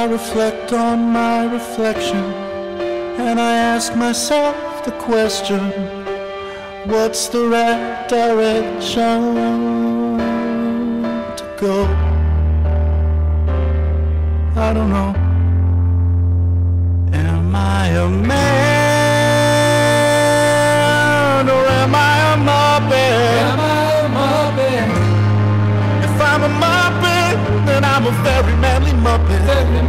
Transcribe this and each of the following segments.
reflect on my reflection and I ask myself the question what's the right direction to go? I don't know. Am I a man or am I a muppet? Am I a muppet? If I'm a muppet, then I'm a very manly muppet. Very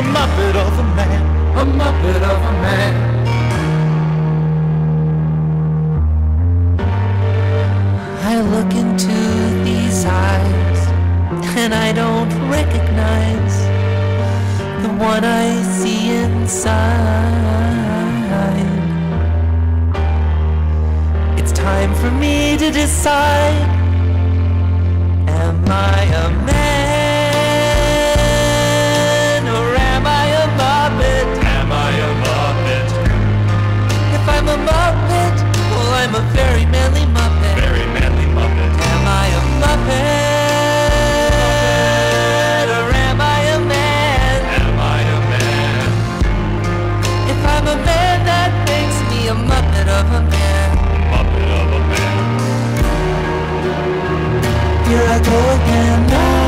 a muppet of a man. A muppet of a man. I look into these eyes and I don't recognize the one I see inside. It's time for me to decide Am I a man? of a man. Puppet of a man. Here I go again now.